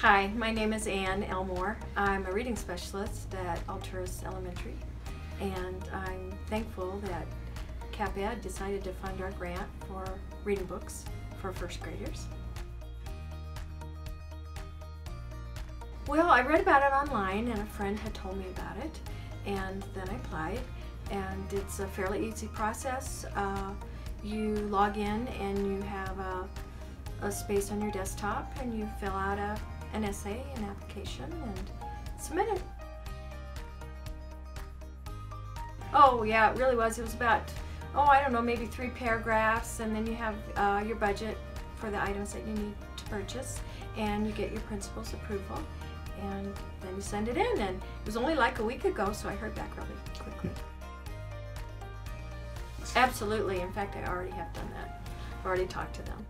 Hi, my name is Anne Elmore. I'm a reading specialist at Alturas Elementary, and I'm thankful that CapEd decided to fund our grant for reading books for first graders. Well, I read about it online, and a friend had told me about it, and then I applied, and it's a fairly easy process. Uh, you log in and you have a, a space on your desktop, and you fill out a an essay, an application, and submit it. Oh yeah, it really was. It was about, oh I don't know, maybe three paragraphs, and then you have uh, your budget for the items that you need to purchase, and you get your principal's approval, and then you send it in. And it was only like a week ago, so I heard back really quickly. Absolutely. In fact, I already have done that. I've already talked to them.